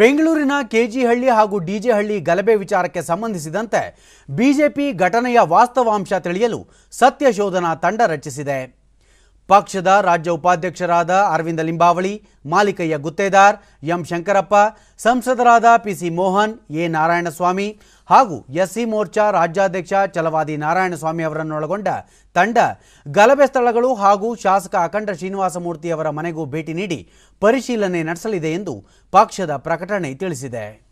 ಬೆಂಗಳೂರಿನ ಕೆಜಿಹಳ್ಳಿ ಹಾಗೂ ಡಿಜೆಹಳ್ಳಿ ಗಲಭೆ ವಿಚಾರಕ್ಕೆ ಸಂಬಂಧಿಸಿದಂತೆ ಬಿಜೆಪಿ ಘಟನೆಯ ವಾಸ್ತವಾಂಶ ತಿಳಿಯಲು ಸತ್ಯಶೋಧನಾ ತಂಡ ರಚಿಸಿದೆ. ಪಕ್ಷದ ರಾಜ್ಯ ಉಪಾಧ್ಯಕ್ಷರಾದ ಅರವಿಂದ ಲಿಂಬಾವಳಿ, ಮಾಲಿಕಯ್ಯ ಗುತ್ತೇದಾರ್, ಎಂ ಶಂಕರಪ್ಪ, ಸಂಸದರಾದ ಪಿಸಿ ಮೋಹನ್, ಎ ನಾರಾಯಣಸ್ವಾಮಿ ಹಾಗೂ ಎಸ್ಸಿ ಮೋರ್ಚಾ ರಾಜ್ಯಾಧ್ಯಕ್ಷ ಚಲವಾದಿ ನಾರಾಯಣಸ್ವಾಮಿ ಅವರನ್ನೊಳಗೊಂಡ ತಂಡ, ಗಲಭೆ ಸ್ಥಳಗಳು ಹಾಗೂ ಶಾಸಕ ಅಖಂಡ ಶ್ರೀನಿವಾಸಮೂರ್ತಿ ಅವರ ಮನೆಗೂ ಭೇಟಿ ನೀಡಿ ಪರಿಶೀಲನೆ ನಡೆಸಲಿದೆ ಎಂದು ಪಕ್ಷದ ಪ್ರಕಟಣೆ ತಿಳಿಸಿದೆ.